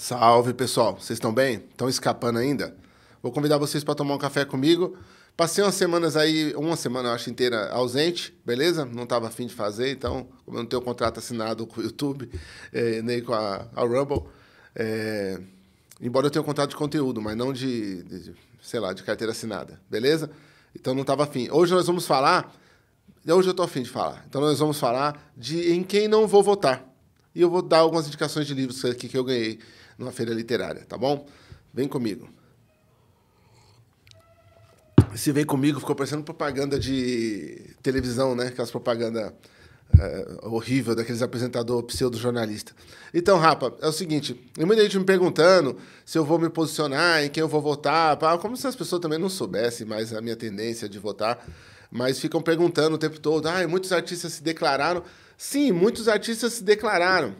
Salve pessoal, vocês estão bem? Estão escapando ainda? Vou convidar vocês para tomar um café comigo. Passei umas semanas aí, uma semana eu acho inteira ausente, beleza? Não estava afim de fazer, então, como eu não tenho contrato assinado com o YouTube, eh, nem com a, a Rumble, eh, embora eu tenha um contrato de conteúdo, mas não de, de sei lá, de carteira assinada, beleza? Então não estava afim. Hoje nós vamos falar, hoje eu estou afim de falar, então nós vamos falar de em quem não vou votar. E eu vou dar algumas indicações de livros aqui que eu ganhei numa feira literária, tá bom? Vem comigo. Se vem comigo, ficou parecendo propaganda de televisão, né? Aquelas propaganda é, horrível daqueles apresentador pseudo-jornalista. Então, Rapa, é o seguinte: muita gente me perguntando se eu vou me posicionar, em quem eu vou votar, como se as pessoas também não soubessem mais a minha tendência de votar, mas ficam perguntando o tempo todo: ah, muitos artistas se declararam. Sim, muitos artistas se declararam.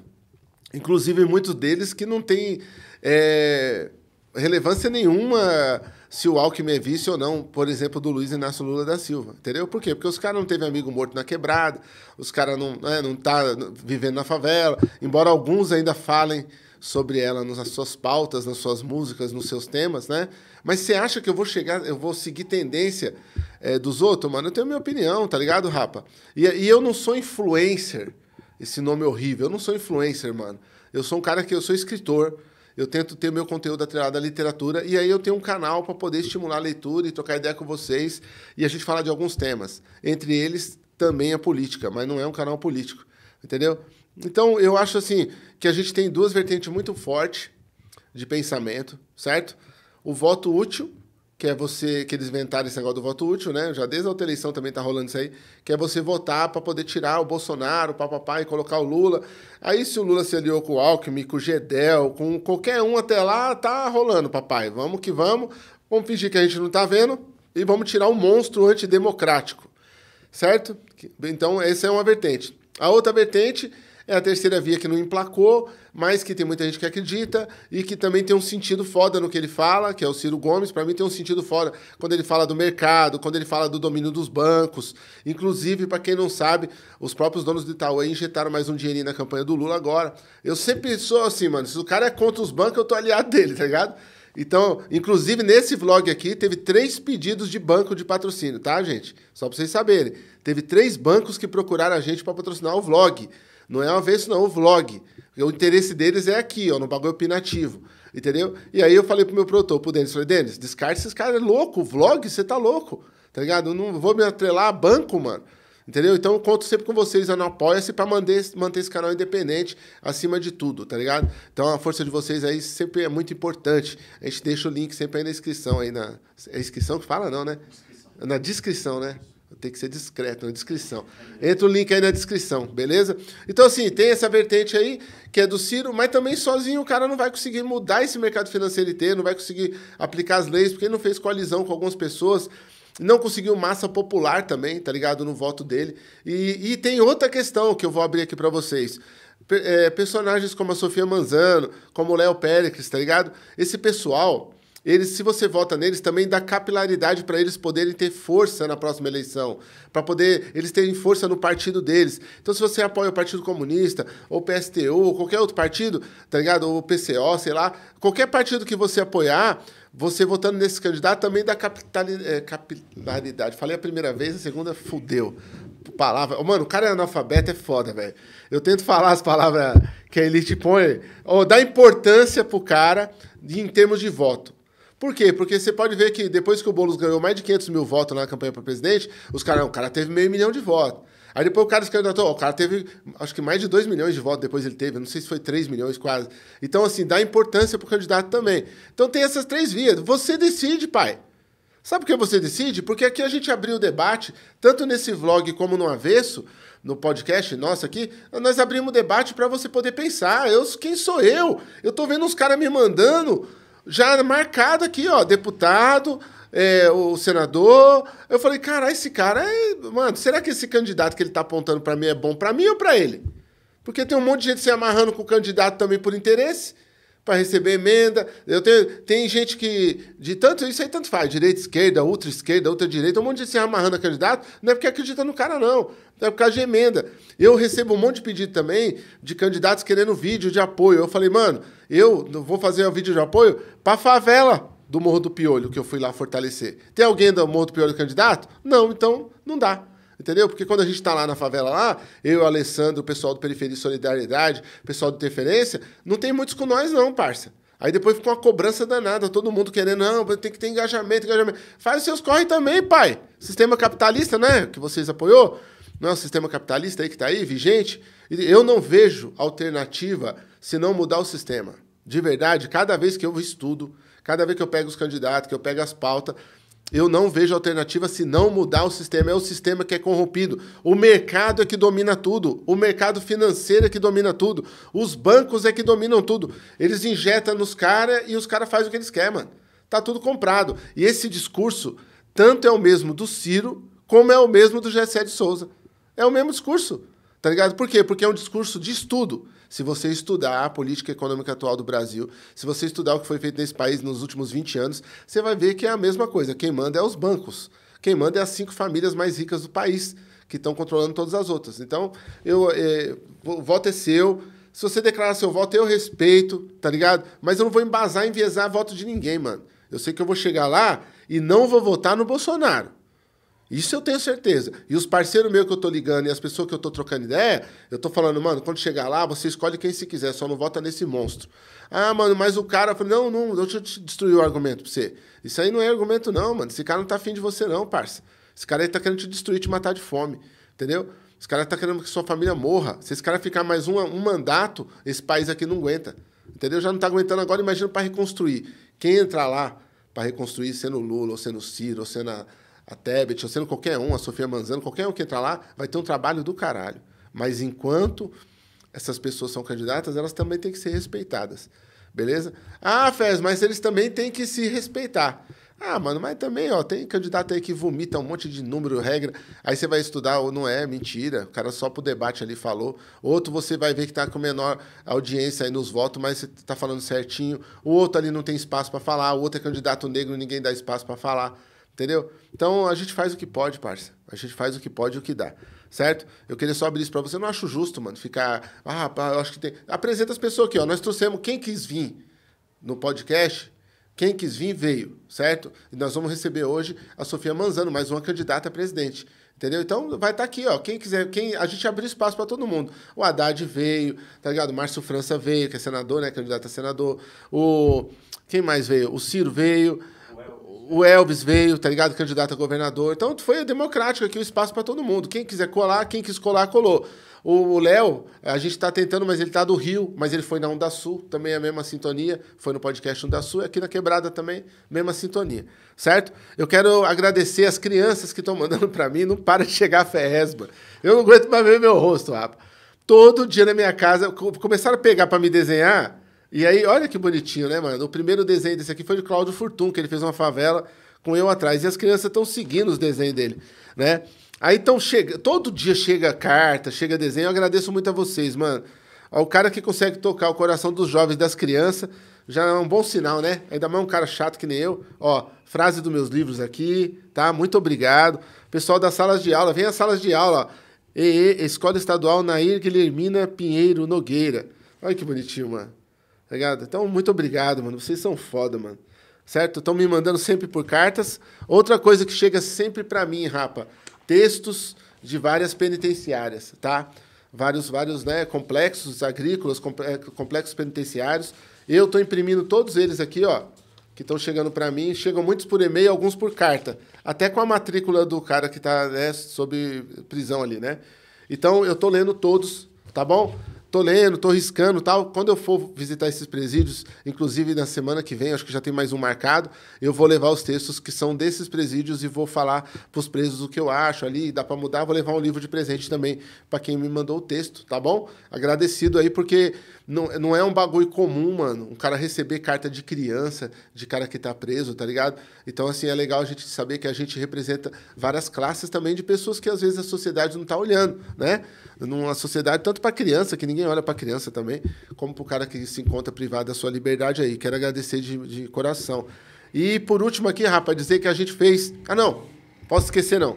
Inclusive, muitos deles que não têm é, relevância nenhuma se o Alckmin é vice ou não, por exemplo, do Luiz Inácio Lula da Silva. Entendeu? Por quê? Porque os caras não teve amigo morto na quebrada, os caras não né, não tá vivendo na favela, embora alguns ainda falem sobre ela nas suas pautas, nas suas músicas, nos seus temas, né? Mas você acha que eu vou chegar, eu vou seguir tendência é, dos outros, mano? Eu tenho minha opinião, tá ligado, rapa? E, e eu não sou influencer esse nome horrível. Eu não sou influencer, mano. Eu sou um cara que eu sou escritor. Eu tento ter meu conteúdo atrelado à literatura e aí eu tenho um canal para poder estimular a leitura e trocar ideia com vocês e a gente falar de alguns temas. Entre eles também a política, mas não é um canal político, entendeu? Então eu acho assim que a gente tem duas vertentes muito fortes de pensamento, certo? O voto útil que é você, que eles inventaram esse negócio do voto útil, né? Já desde a outra eleição também tá rolando isso aí, que é você votar para poder tirar o Bolsonaro, o papapá e colocar o Lula. Aí se o Lula se aliou com o Alckmin, com o Gedel, com qualquer um até lá, tá rolando, papai. Vamos que vamos. Vamos fingir que a gente não tá vendo e vamos tirar um monstro antidemocrático. Certo? Então, essa é uma vertente. A outra vertente é a terceira via que não emplacou, mas que tem muita gente que acredita e que também tem um sentido foda no que ele fala, que é o Ciro Gomes. Para mim tem um sentido foda quando ele fala do mercado, quando ele fala do domínio dos bancos. Inclusive, para quem não sabe, os próprios donos do Itaú injetaram mais um dinheirinho na campanha do Lula agora. Eu sempre sou assim, mano. Se o cara é contra os bancos, eu tô aliado dele, tá ligado? Então, inclusive nesse vlog aqui, teve três pedidos de banco de patrocínio, tá, gente? Só para vocês saberem. Teve três bancos que procuraram a gente para patrocinar o vlog. Não é uma vez, não, o vlog. O interesse deles é aqui, ó, no bagulho opinativo. Entendeu? E aí eu falei pro meu produtor, pro Denis, falei, Denis, descarte esses caras, é louco, vlog, você tá louco. Tá ligado? Eu não vou me atrelar a banco, mano. Entendeu? Então eu conto sempre com vocês no Apoia-se para manter, manter esse canal independente acima de tudo, tá ligado? Então a força de vocês aí sempre é muito importante. A gente deixa o link sempre aí na inscrição aí na. É inscrição que fala, não, né? Na descrição, né? Tem que ser discreto na descrição. Entra o link aí na descrição, beleza? Então, assim, tem essa vertente aí, que é do Ciro, mas também sozinho o cara não vai conseguir mudar esse mercado financeiro inteiro, não vai conseguir aplicar as leis, porque ele não fez coalizão com algumas pessoas, não conseguiu massa popular também, tá ligado? No voto dele. E, e tem outra questão que eu vou abrir aqui para vocês. É, personagens como a Sofia Manzano, como o Léo Pérez, tá ligado? Esse pessoal eles, se você vota neles, também dá capilaridade para eles poderem ter força na próxima eleição, para poder eles terem força no partido deles. Então, se você apoia o Partido Comunista, ou PSTU, ou qualquer outro partido, tá ligado? Ou PCO, sei lá, qualquer partido que você apoiar, você votando nesse candidato também dá é, capilaridade. Falei a primeira vez, a segunda fudeu. Palavra. Mano, o cara é analfabeto, é foda, velho. Eu tento falar as palavras que a elite põe, ou dá importância pro cara em termos de voto. Por quê? Porque você pode ver que depois que o Boulos ganhou mais de 500 mil votos na campanha para presidente, os cara, o cara teve meio milhão de votos. Aí depois o cara se candidatou, o cara teve, acho que mais de 2 milhões de votos depois ele teve, não sei se foi 3 milhões quase. Então, assim, dá importância para o candidato também. Então tem essas três vias. Você decide, pai. Sabe por que você decide? Porque aqui a gente abriu o debate, tanto nesse vlog como no avesso, no podcast nosso aqui, nós abrimos o debate para você poder pensar. Eu, quem sou eu? Eu tô vendo os caras me mandando já marcado aqui, ó, deputado, é, o senador. Eu falei, cara, esse cara é. Mano, será que esse candidato que ele tá apontando para mim é bom para mim ou para ele? Porque tem um monte de gente se amarrando com o candidato também por interesse. Para receber emenda. Eu tenho, tem gente que. De tanto, isso aí tanto faz, direita, esquerda, ultra esquerda, ultra direita, um monte de se amarrando a candidato, não é porque acredita no cara, não. É por causa de emenda. Eu recebo um monte de pedido também de candidatos querendo vídeo de apoio. Eu falei, mano, eu vou fazer um vídeo de apoio para favela do Morro do Piolho, que eu fui lá fortalecer. Tem alguém do Morro do Piolho candidato? Não, então não dá. Entendeu? Porque quando a gente está lá na favela lá, eu, Alessandro, o pessoal do Periferia de Solidariedade, o pessoal do Interferência, não tem muitos com nós, não, parça. Aí depois ficou uma cobrança danada, todo mundo querendo, não, tem que ter engajamento, engajamento. Faz os seus corre também, pai. Sistema capitalista, né? Que vocês apoiou. Não é o sistema capitalista aí que está aí, vigente. Eu não vejo alternativa se não mudar o sistema. De verdade, cada vez que eu estudo, cada vez que eu pego os candidatos, que eu pego as pautas, eu não vejo alternativa se não mudar o sistema. É o sistema que é corrompido. O mercado é que domina tudo. O mercado financeiro é que domina tudo. Os bancos é que dominam tudo. Eles injetam nos caras e os caras fazem o que eles querem, mano. Tá tudo comprado. E esse discurso tanto é o mesmo do Ciro como é o mesmo do Gessé de Souza. É o mesmo discurso. Tá ligado? Por quê? Porque é um discurso de estudo. Se você estudar a política econômica atual do Brasil, se você estudar o que foi feito nesse país nos últimos 20 anos, você vai ver que é a mesma coisa. Quem manda é os bancos. Quem manda é as cinco famílias mais ricas do país, que estão controlando todas as outras. Então, eu, é, o voto é seu. Se você declarar seu voto, eu respeito, tá ligado? Mas eu não vou embasar, enviesar voto de ninguém, mano. Eu sei que eu vou chegar lá e não vou votar no Bolsonaro. Isso eu tenho certeza. E os parceiros meus que eu tô ligando e as pessoas que eu tô trocando ideia, eu tô falando, mano, quando chegar lá, você escolhe quem se quiser, só não vota nesse monstro. Ah, mano, mas o cara, falei, não, não, deixa eu te destruir o argumento pra você. Isso aí não é argumento, não, mano. Esse cara não tá afim de você, não, parça. Esse cara aí tá querendo te destruir, te matar de fome. Entendeu? Esse cara tá querendo que sua família morra. Se esse cara ficar mais um, um mandato, esse país aqui não aguenta. Entendeu? Já não tá aguentando agora, imagina para reconstruir. Quem entrar lá para reconstruir, sendo Lula, ou sendo Ciro, ou sendo a, a Tebet, ou sendo qualquer um, a Sofia Manzano, qualquer um que entrar lá, vai ter um trabalho do caralho. Mas enquanto essas pessoas são candidatas, elas também têm que ser respeitadas. Beleza? Ah, Fez, mas eles também têm que se respeitar. Ah, mano, mas também, ó, tem candidato aí que vomita um monte de número, regra. Aí você vai estudar, ou não é, mentira. O cara só pro debate ali falou. Outro você vai ver que tá com menor audiência aí nos votos, mas você tá falando certinho. O outro ali não tem espaço para falar. O outro é candidato negro, ninguém dá espaço para falar. Entendeu? Então a gente faz o que pode, parça. A gente faz o que pode e o que dá. Certo? Eu queria só abrir isso pra você. Eu não acho justo, mano, ficar. Ah, eu acho que tem. Apresenta as pessoas aqui, ó. Nós trouxemos quem quis vir no podcast. Quem quis vir veio, certo? E nós vamos receber hoje a Sofia Manzano, mais uma candidata a presidente. Entendeu? Então vai estar tá aqui, ó. Quem quiser, quem a gente abriu espaço para todo mundo. O Haddad veio, tá ligado? O Márcio França veio, que é senador, né? Candidato a senador. O quem mais veio? O Ciro veio o Elvis veio, tá ligado? Candidato a governador. Então foi democrático aqui o espaço para todo mundo. Quem quiser colar, quem quis colar, colou. O Léo, a gente está tentando, mas ele está do Rio, mas ele foi na Onda Sul, também é a mesma sintonia. Foi no podcast Onda Sul, aqui na Quebrada também, mesma sintonia. Certo? Eu quero agradecer as crianças que estão mandando para mim. Não para de chegar a Ferresba. Eu não aguento mais ver meu rosto, rapaz. Todo dia na minha casa, começaram a pegar para me desenhar. E aí, olha que bonitinho, né, mano? O primeiro desenho desse aqui foi de Cláudio Furtum, que ele fez uma favela com eu atrás. E as crianças estão seguindo os desenhos dele, né? Aí então chega, todo dia chega carta, chega desenho. Eu agradeço muito a vocês, mano. O cara que consegue tocar o coração dos jovens das crianças já é um bom sinal, né? Ainda mais um cara chato que nem eu. Ó, frase dos meus livros aqui, tá? Muito obrigado. Pessoal das salas de aula, vem às salas de aula. EE, Escola Estadual Nair Guilhermina Pinheiro Nogueira. Olha que bonitinho, mano. Tá ligado? Então, muito obrigado, mano. Vocês são foda, mano. Certo? Estão me mandando sempre por cartas. Outra coisa que chega sempre para mim, rapa, textos de várias penitenciárias, tá? Vários, vários, né, complexos agrícolas, é, complexos penitenciários. Eu estou imprimindo todos eles aqui, ó, que estão chegando para mim. Chegam muitos por e-mail, alguns por carta. Até com a matrícula do cara que está né, sob prisão ali, né? Então, eu estou lendo todos, tá bom? Tô lendo, tô riscando tal. Quando eu for visitar esses presídios, inclusive na semana que vem, acho que já tem mais um marcado, eu vou levar os textos que são desses presídios e vou falar para os presos o que eu acho ali, dá para mudar. Vou levar um livro de presente também para quem me mandou o texto, tá bom? Agradecido aí, porque não, não é um bagulho comum, mano, um cara receber carta de criança, de cara que tá preso, tá ligado? Então, assim, é legal a gente saber que a gente representa várias classes também de pessoas que às vezes a sociedade não tá olhando, né? Numa sociedade, tanto para criança, que ninguém olha para a criança também, como para o cara que se encontra privado da sua liberdade aí. Quero agradecer de, de coração. E por último aqui, rapaz, dizer que a gente fez. Ah, não, posso esquecer não.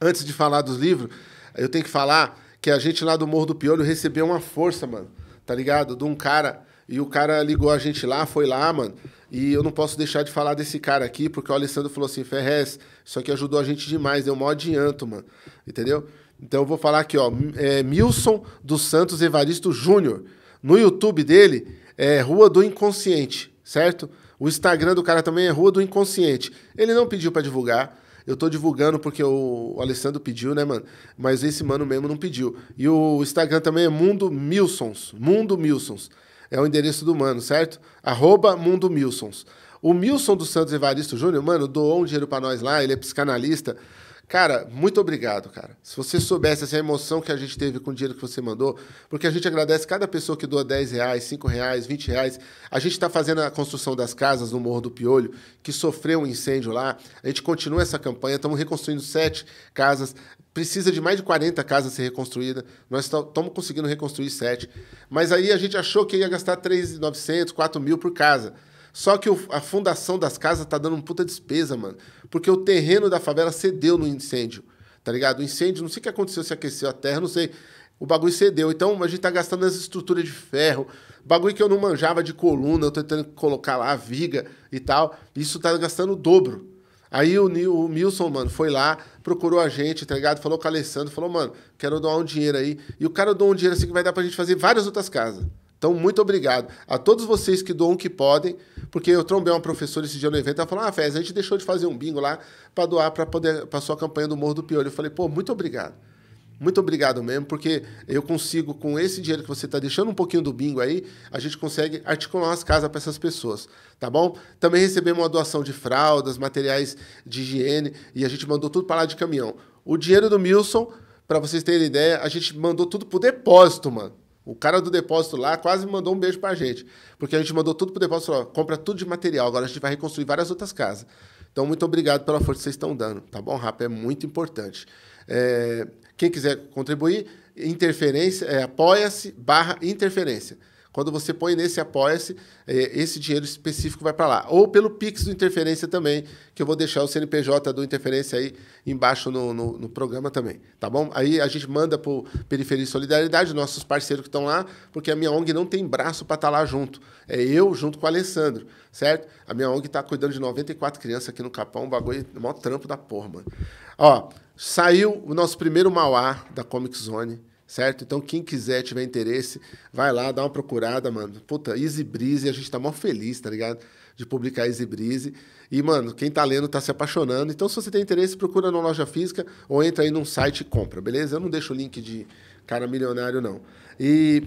Antes de falar dos livros, eu tenho que falar que a gente lá do Morro do Piolho recebeu uma força, mano, tá ligado? De um cara. E o cara ligou a gente lá, foi lá, mano. E eu não posso deixar de falar desse cara aqui, porque o Alessandro falou assim: Ferrez, isso aqui ajudou a gente demais, deu um maior adianto, mano. Entendeu? Então eu vou falar aqui, ó. É Milson dos Santos Evaristo Júnior. No YouTube dele é Rua do Inconsciente, certo? O Instagram do cara também é Rua do Inconsciente. Ele não pediu para divulgar. Eu tô divulgando porque o, Alessandro pediu, né, mano? Mas esse mano mesmo não pediu. E o Instagram também é Mundo Milsons. Mundo Milsons. É o endereço do mano, certo? Arroba Mundo Milsons. O Milson dos Santos Evaristo Júnior, mano, doou um dinheiro para nós lá, ele é psicanalista. Cara, muito obrigado, cara. Se você soubesse essa emoção que a gente teve com o dinheiro que você mandou, porque a gente agradece cada pessoa que doa 10 reais, 5 reais, 20 reais. A gente está fazendo a construção das casas no Morro do Piolho, que sofreu um incêndio lá. A gente continua essa campanha, estamos reconstruindo sete casas. Precisa de mais de 40 casas ser reconstruída. Nós estamos conseguindo reconstruir sete. Mas aí a gente achou que ia gastar 3.900, 4 mil por casa. Só que o, a fundação das casas tá dando uma puta despesa, mano. Porque o terreno da favela cedeu no incêndio, tá ligado? O incêndio, não sei o que aconteceu, se aqueceu a terra, não sei. O bagulho cedeu. Então a gente tá gastando as estruturas de ferro, bagulho que eu não manjava de coluna, eu tô tentando colocar lá a viga e tal. Isso tá gastando o dobro. Aí o, o Milson, mano, foi lá, procurou a gente, tá ligado? Falou com o Alessandro, falou, mano, quero doar um dinheiro aí. E o cara doou um dinheiro assim que vai dar pra gente fazer várias outras casas. Então, muito obrigado a todos vocês que doam que podem, porque eu trombei uma professora esse dia no evento, ela falou: Ah, Fez, a gente deixou de fazer um bingo lá para doar para poder para sua campanha do Morro do Piolho. Eu falei: Pô, muito obrigado. Muito obrigado mesmo, porque eu consigo, com esse dinheiro que você está deixando um pouquinho do bingo aí, a gente consegue articular umas casas para essas pessoas, tá bom? Também recebemos uma doação de fraldas, materiais de higiene, e a gente mandou tudo para lá de caminhão. O dinheiro do Milson, para vocês terem ideia, a gente mandou tudo pro depósito, mano. O cara do depósito lá quase mandou um beijo pra gente. Porque a gente mandou tudo pro depósito, falou, compra tudo de material, agora a gente vai reconstruir várias outras casas. Então, muito obrigado pela força que vocês estão dando, tá bom, Rapa? É muito importante. É, quem quiser contribuir, interferência, é, apoia-se barra interferência. Quando você põe nesse Apoia-se, é, esse dinheiro específico vai para lá. Ou pelo Pix do Interferência também, que eu vou deixar o CNPJ do Interferência aí embaixo no, no, no programa também, tá bom? Aí a gente manda para Periferia e Solidariedade, nossos parceiros que estão lá, porque a minha ONG não tem braço para estar tá lá junto. É eu junto com o Alessandro, certo? A minha ONG está cuidando de 94 crianças aqui no Capão, um bagulho, o maior trampo da porra, mano. Ó, saiu o nosso primeiro Mauá da Comic Zone, certo? Então, quem quiser, tiver interesse, vai lá, dá uma procurada, mano. Puta, Easy Breeze, a gente tá mó feliz, tá ligado? De publicar Easy Breeze. E, mano, quem tá lendo tá se apaixonando. Então, se você tem interesse, procura na loja física ou entra aí num site e compra, beleza? Eu não deixo o link de cara milionário, não. E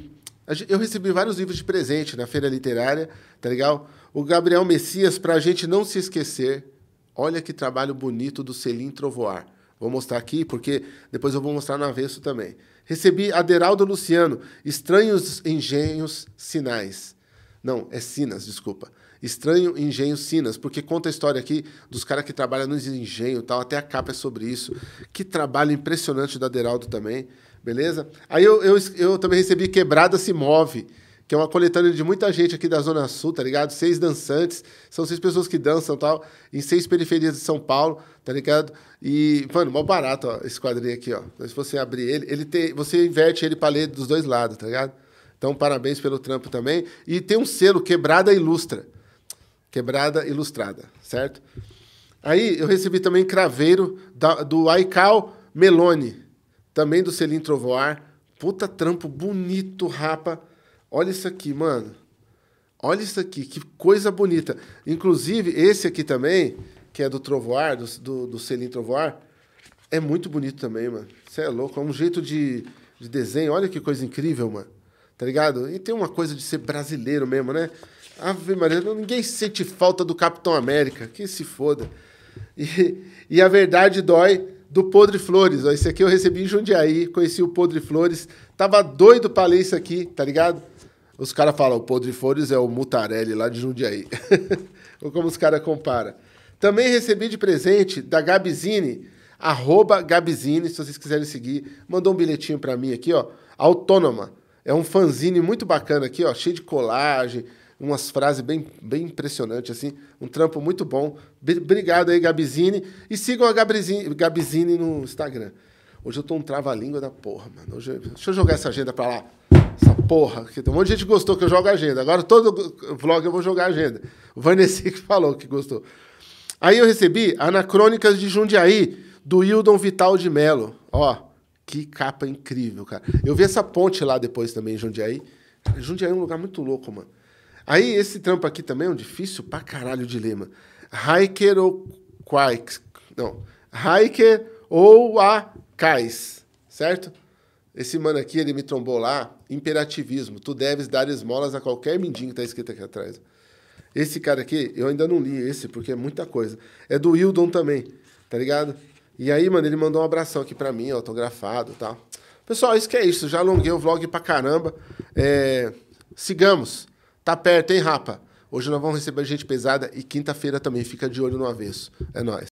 eu recebi vários livros de presente na feira literária, tá legal? O Gabriel Messias, pra gente não se esquecer. Olha que trabalho bonito do Selim Trovoar. Vou mostrar aqui, porque depois eu vou mostrar no avesso também. Recebi Aderaldo Luciano, Estranhos Engenhos Sinais. Não, é Sinas, desculpa. Estranho Engenho Sinas, porque conta a história aqui dos caras que trabalham nos engenhos tal, até a capa é sobre isso. Que trabalho impressionante do Aderaldo também, beleza? Aí eu, eu, eu também recebi Quebrada Se Move, que é uma coletânea de muita gente aqui da Zona Sul, tá ligado? Seis dançantes, são seis pessoas que dançam tal, em seis periferias de São Paulo, tá ligado? E, mano, mó barato, ó, esse quadrinho aqui, ó. Então, se você abrir ele, ele tem, você inverte ele para ler dos dois lados, tá ligado? Então, parabéns pelo trampo também. E tem um selo, Quebrada Ilustra. Quebrada Ilustrada, certo? Aí eu recebi também Craveiro da, do Aical Melone, também do Selim Trovoar. Puta trampo bonito, rapa. Olha isso aqui, mano. Olha isso aqui, que coisa bonita. Inclusive, esse aqui também, que é do Trovoar, do, do, do Selim Trovoar, é muito bonito também, mano. Você é louco. É um jeito de, de desenho. Olha que coisa incrível, mano. Tá ligado? E tem uma coisa de ser brasileiro mesmo, né? Ave Maria, ninguém sente falta do Capitão América. Que se foda. E, e a verdade dói do Podre Flores. Ó, esse aqui eu recebi em Jundiaí, conheci o Podre Flores. Tava doido pra ler isso aqui, tá ligado? Os caras falam, o Podre Flores é o Mutarelli lá de Jundiaí. Ou como os caras comparam. Também recebi de presente da Gabizine, arroba Gabizine, se vocês quiserem seguir. Mandou um bilhetinho para mim aqui, ó. Autônoma. É um fanzine muito bacana aqui, ó, cheio de colagem, umas frases bem, bem impressionantes, assim. Um trampo muito bom. Obrigado aí, Gabizine. E sigam a Gabizine, Gabizine no Instagram. Hoje eu tô um trava-língua da porra, mano. Hoje, deixa eu jogar essa agenda pra lá. Essa porra. Que tem um monte de gente que gostou que eu jogo agenda. Agora todo vlog eu vou jogar agenda. O Vanessa que falou que gostou. Aí eu recebi Anacrônicas de Jundiaí, do Hildon Vital de Melo. Ó, que capa incrível, cara. Eu vi essa ponte lá depois também Jundiaí. Jundiaí é um lugar muito louco, mano. Aí esse trampo aqui também é um difícil pra caralho de ler, mano. Hiker ou Quikes. Não. Hiker ou a Cais, certo? Esse mano aqui, ele me trombou lá, imperativismo. Tu deves dar esmolas a qualquer mindinho que tá escrito aqui atrás. Esse cara aqui, eu ainda não li esse, porque é muita coisa. É do Wildon também, tá ligado? E aí, mano, ele mandou um abração aqui pra mim, autografado e tal. Pessoal, isso que é isso. Já alonguei o vlog pra caramba. É... Sigamos. Tá perto, hein, rapa? Hoje nós vamos receber gente pesada e quinta-feira também. Fica de olho no avesso. É nóis.